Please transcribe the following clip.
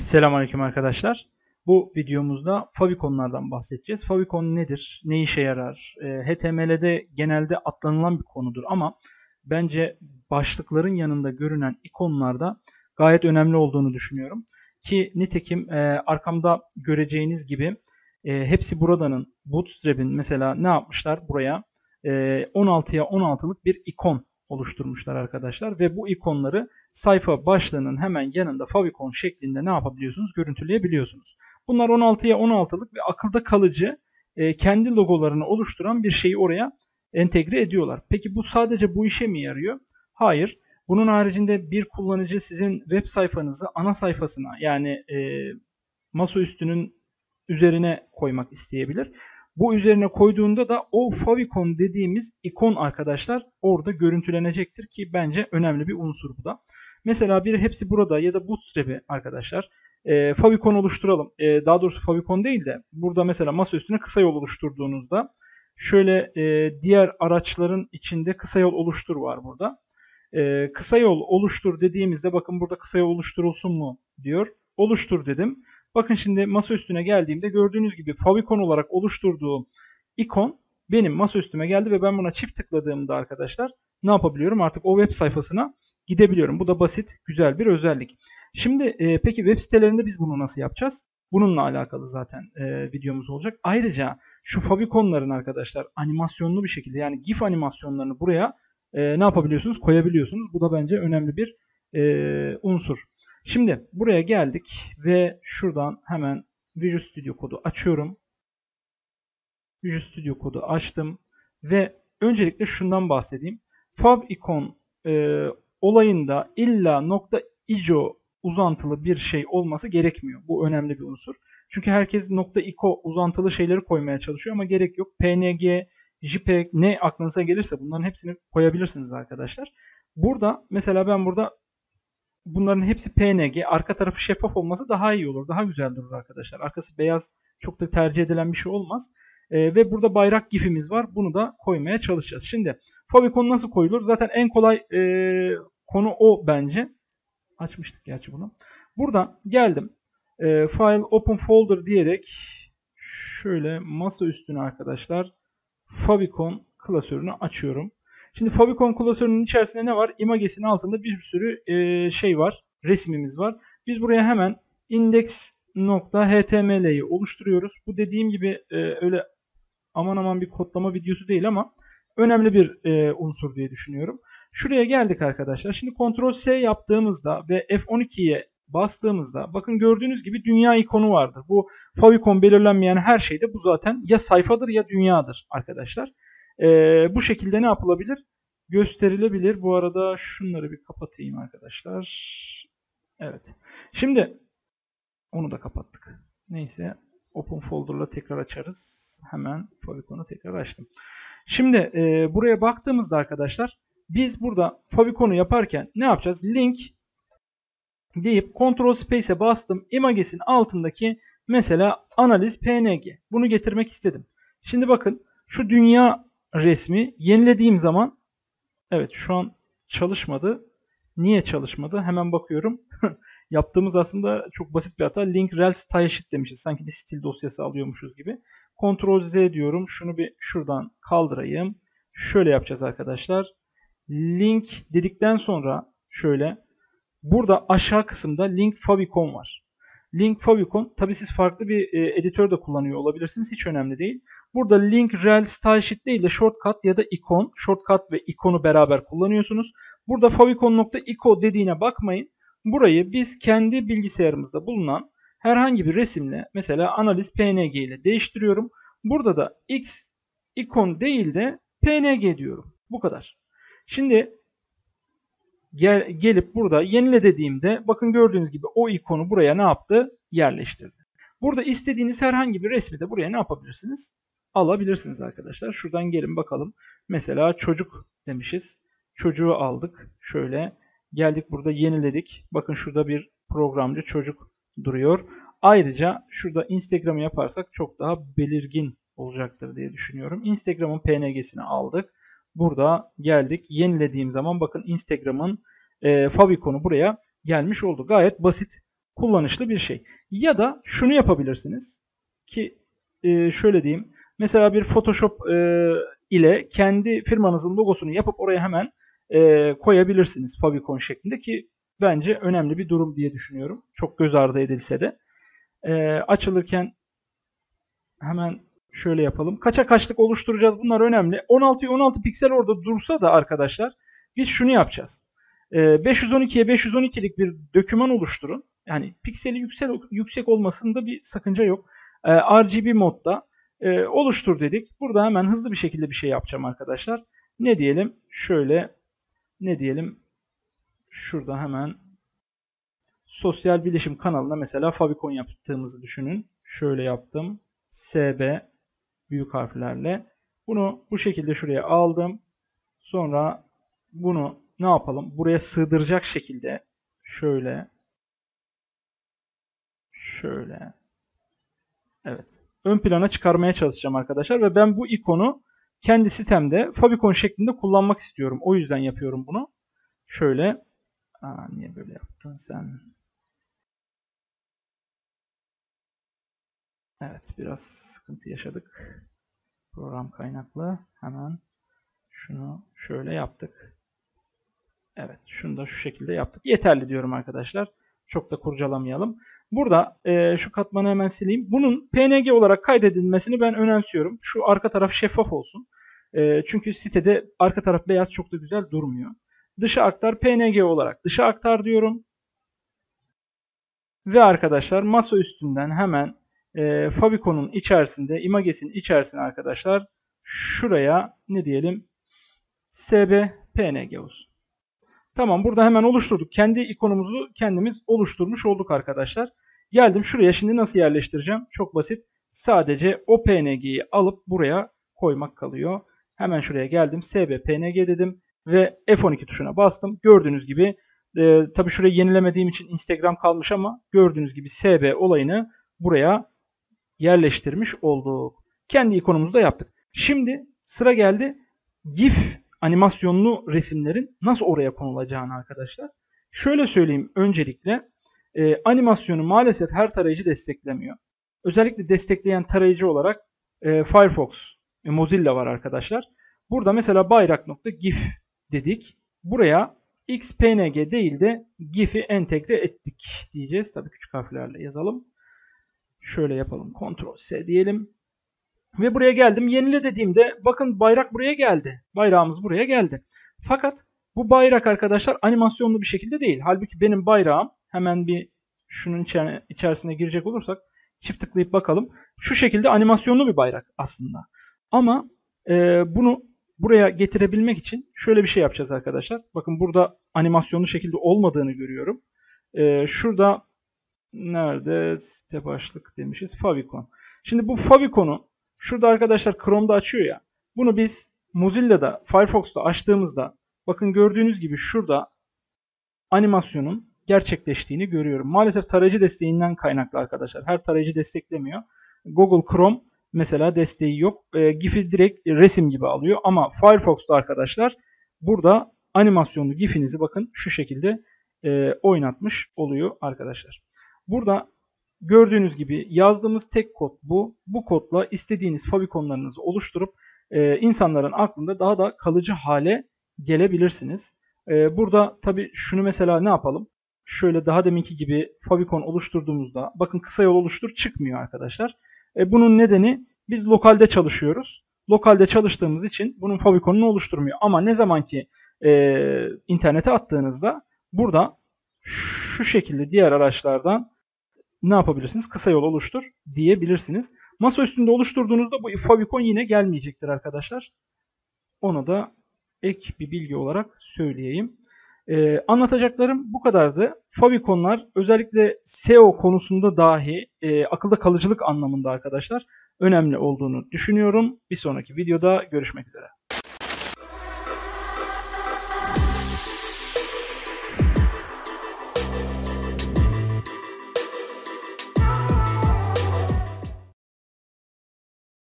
Selamünaleyküm arkadaşlar. Bu videomuzda favicon bahsedeceğiz. Favicon nedir? Ne işe yarar? E, HTML'de genelde atlanılan bir konudur ama bence başlıkların yanında görünen ikonlarda gayet önemli olduğunu düşünüyorum. Ki nitekim e, arkamda göreceğiniz gibi e, hepsi buradanın Bootstrap'in mesela ne yapmışlar buraya? E, 16'ya 16'lık bir ikon oluşturmuşlar arkadaşlar ve bu ikonları sayfa başlığının hemen yanında favicon şeklinde ne yapabiliyorsunuz? Görüntüleyebiliyorsunuz. Bunlar 16'ya 16'lık ve akılda kalıcı e, kendi logolarını oluşturan bir şeyi oraya entegre ediyorlar. Peki bu sadece bu işe mi yarıyor? Hayır. Bunun haricinde bir kullanıcı sizin web sayfanızı ana sayfasına yani e, masaüstünün üzerine koymak isteyebilir. Bu üzerine koyduğunda da o favicon dediğimiz ikon arkadaşlar orada görüntülenecektir ki bence önemli bir unsur bu da. Mesela bir hepsi burada ya da Bootstrap'i arkadaşlar e, favicon oluşturalım. E, daha doğrusu favicon değil de burada mesela masa üstüne kısa yol oluşturduğunuzda şöyle e, diğer araçların içinde kısa yol oluştur var burada. E, kısa yol oluştur dediğimizde bakın burada kısa yol oluşturulsun mu diyor. Oluştur dedim. Bakın şimdi masa üstüne geldiğimde gördüğünüz gibi favicon olarak oluşturduğum ikon benim masa üstüme geldi ve ben buna çift tıkladığımda arkadaşlar ne yapabiliyorum? Artık o web sayfasına gidebiliyorum. Bu da basit, güzel bir özellik. Şimdi e, peki web sitelerinde biz bunu nasıl yapacağız? Bununla alakalı zaten e, videomuz olacak. Ayrıca şu favikonların arkadaşlar animasyonlu bir şekilde yani GIF animasyonlarını buraya e, ne yapabiliyorsunuz? Koyabiliyorsunuz. Bu da bence önemli bir e, unsur. Şimdi buraya geldik ve şuradan hemen Visual Studio kodu açıyorum. Visual Studio kodu açtım ve öncelikle şundan bahsedeyim. Favicon e, olayında illa nokta .io uzantılı bir şey olması gerekmiyor. Bu önemli bir unsur. Çünkü herkes nokta .ico uzantılı şeyleri koymaya çalışıyor ama gerek yok. PNG, JPEG ne aklınıza gelirse bunların hepsini koyabilirsiniz arkadaşlar. Burada mesela ben burada bunların hepsi PNG. Arka tarafı şeffaf olması daha iyi olur. Daha güzel durur arkadaşlar. Arkası beyaz çok da tercih edilen bir şey olmaz. E, ve burada bayrak gifimiz var. Bunu da koymaya çalışacağız. Şimdi favicon nasıl koyulur? Zaten en kolay e, konu o bence. Açmıştık gerçi bunu. Burada geldim. E, file open folder diyerek şöyle masa üstüne arkadaşlar favicon klasörünü açıyorum. Şimdi favicon klasörünün içerisinde ne var? Images'in altında bir sürü e, şey var. Resmimiz var. Biz buraya hemen index.html'yi oluşturuyoruz. Bu dediğim gibi e, öyle aman aman bir kodlama videosu değil ama önemli bir e, unsur diye düşünüyorum. Şuraya geldik arkadaşlar. Şimdi Ctrl S yaptığımızda ve F12'ye bastığımızda bakın gördüğünüz gibi dünya ikonu vardır. Bu favicon belirlenmeyen her şeyde bu zaten ya sayfadır ya dünyadır arkadaşlar. Ee, bu şekilde ne yapılabilir? Gösterilebilir. Bu arada şunları bir kapatayım arkadaşlar. Evet. Şimdi onu da kapattık. Neyse Open Folder'la tekrar açarız. Hemen Favicon'u tekrar açtım. Şimdi e, buraya baktığımızda arkadaşlar biz burada Favicon'u yaparken ne yapacağız? Link deyip Ctrl Space'e bastım. Images'in altındaki mesela analiz PNG. Bunu getirmek istedim. Şimdi bakın şu dünya resmi yenilediğim zaman evet şu an çalışmadı. Niye çalışmadı? Hemen bakıyorum. Yaptığımız aslında çok basit bir hata. Link rel style sheet demişiz. Sanki bir stil dosyası alıyormuşuz gibi. Ctrl Z diyorum. Şunu bir şuradan kaldırayım. Şöyle yapacağız arkadaşlar. Link dedikten sonra şöyle burada aşağı kısımda link favicon var. Link favicon tabi siz farklı bir e, editör de kullanıyor olabilirsiniz. Hiç önemli değil. Burada link rel style sheet değil de shortcut ya da ikon. Shortcut ve ikonu beraber kullanıyorsunuz. Burada favicon.ico dediğine bakmayın. Burayı biz kendi bilgisayarımızda bulunan herhangi bir resimle mesela analiz png ile değiştiriyorum. Burada da x ikon değil de png diyorum. Bu kadar. Şimdi gel, gelip burada yenile dediğimde bakın gördüğünüz gibi o ikonu buraya ne yaptı? Yerleştirdi. Burada istediğiniz herhangi bir resmi de buraya ne yapabilirsiniz? Alabilirsiniz arkadaşlar. Şuradan gelin bakalım. Mesela çocuk demişiz. Çocuğu aldık. Şöyle geldik burada yeniledik. Bakın şurada bir programcı çocuk duruyor. Ayrıca şurada Instagram'ı yaparsak çok daha belirgin olacaktır diye düşünüyorum. Instagram'ın PNG'sini aldık. Burada geldik. Yenilediğim zaman bakın Instagram'ın e, faviconu buraya gelmiş oldu. Gayet basit kullanışlı bir şey. Ya da şunu yapabilirsiniz ki e, şöyle diyeyim. Mesela bir Photoshop e, ile kendi firmanızın logosunu yapıp oraya hemen e, koyabilirsiniz favicon şeklinde ki bence önemli bir durum diye düşünüyorum. Çok göz ardı edilse de. E, açılırken hemen şöyle yapalım. Kaça kaçlık oluşturacağız bunlar önemli. 16'ya 16 piksel orada dursa da arkadaşlar biz şunu yapacağız. E, 512'ye 512'lik bir döküman oluşturun. Yani pikseli yüksek, yüksek olmasında bir sakınca yok. E, RGB modda e, oluştur dedik. Burada hemen hızlı bir şekilde bir şey yapacağım arkadaşlar. Ne diyelim? Şöyle ne diyelim? Şurada hemen sosyal bilişim kanalına mesela favicon yaptığımızı düşünün. Şöyle yaptım. SB büyük harflerle. Bunu bu şekilde şuraya aldım. Sonra bunu ne yapalım? Buraya sığdıracak şekilde şöyle şöyle evet ön plana çıkarmaya çalışacağım arkadaşlar ve ben bu ikonu kendi sitemde favicon şeklinde kullanmak istiyorum. O yüzden yapıyorum bunu. Şöyle Aa, niye böyle yaptın sen? Evet biraz sıkıntı yaşadık. Program kaynaklı. Hemen şunu şöyle yaptık. Evet şunu da şu şekilde yaptık. Yeterli diyorum arkadaşlar. Çok da kurcalamayalım. Burada e, şu katmanı hemen sileyim. Bunun PNG olarak kaydedilmesini ben önemsiyorum. Şu arka taraf şeffaf olsun. E, çünkü sitede arka taraf beyaz çok da güzel durmuyor. Dışa aktar PNG olarak dışa aktar diyorum. Ve arkadaşlar masa üstünden hemen e, Fabico'nun içerisinde, Images'in içerisinde arkadaşlar şuraya ne diyelim SB PNG olsun. Tamam burada hemen oluşturduk. Kendi ikonumuzu kendimiz oluşturmuş olduk arkadaşlar. Geldim şuraya şimdi nasıl yerleştireceğim? Çok basit. Sadece o PNG'yi alıp buraya koymak kalıyor. Hemen şuraya geldim. SB PNG dedim ve F12 tuşuna bastım. Gördüğünüz gibi e, tabii şurayı yenilemediğim için Instagram kalmış ama gördüğünüz gibi SB olayını buraya yerleştirmiş olduk. Kendi ikonumuzu da yaptık. Şimdi sıra geldi GIF animasyonlu resimlerin nasıl oraya konulacağını arkadaşlar. Şöyle söyleyeyim öncelikle e, animasyonu maalesef her tarayıcı desteklemiyor. Özellikle destekleyen tarayıcı olarak e, Firefox, e, Mozilla var arkadaşlar. Burada mesela bayrak.gif dedik. Buraya xpng değil de gif'i entegre ettik diyeceğiz. Tabii küçük harflerle yazalım. Şöyle yapalım. Ctrl S diyelim. Ve buraya geldim. Yenile dediğimde bakın bayrak buraya geldi. Bayrağımız buraya geldi. Fakat bu bayrak arkadaşlar animasyonlu bir şekilde değil. Halbuki benim bayrağım hemen bir şunun içerisine girecek olursak çift tıklayıp bakalım. Şu şekilde animasyonlu bir bayrak aslında. Ama e, bunu buraya getirebilmek için şöyle bir şey yapacağız arkadaşlar. Bakın burada animasyonlu şekilde olmadığını görüyorum. E, şurada nerede site başlık demişiz. Favicon. Şimdi bu Favicon'u şurada arkadaşlar Chrome'da açıyor ya. Bunu biz Mozilla'da, Firefox'ta açtığımızda bakın gördüğünüz gibi şurada animasyonun gerçekleştiğini görüyorum. Maalesef tarayıcı desteğinden kaynaklı arkadaşlar. Her tarayıcı desteklemiyor. Google Chrome mesela desteği yok. E, GIF'i direkt resim gibi alıyor. Ama Firefox'ta arkadaşlar burada animasyonlu GIF'inizi bakın şu şekilde e, oynatmış oluyor arkadaşlar. Burada gördüğünüz gibi yazdığımız tek kod bu. Bu kodla istediğiniz favikonlarınızı oluşturup e, insanların aklında daha da kalıcı hale gelebilirsiniz. E, burada tabii şunu mesela ne yapalım? Şöyle daha deminki gibi favicon oluşturduğumuzda bakın kısa yol oluştur çıkmıyor arkadaşlar. E, bunun nedeni biz lokalde çalışıyoruz. Lokalde çalıştığımız için bunun favikonunu oluşturmuyor. Ama ne zaman ki e, internete attığınızda burada şu şekilde diğer araçlardan ne yapabilirsiniz? Kısa yol oluştur diyebilirsiniz. Masa üstünde oluşturduğunuzda bu favicon yine gelmeyecektir arkadaşlar. Onu da ek bir bilgi olarak söyleyeyim. Ee, anlatacaklarım bu kadardı. Favikonlar özellikle SEO konusunda dahi e, akılda kalıcılık anlamında arkadaşlar önemli olduğunu düşünüyorum. Bir sonraki videoda görüşmek üzere.